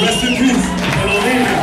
Rest in peace. Hello,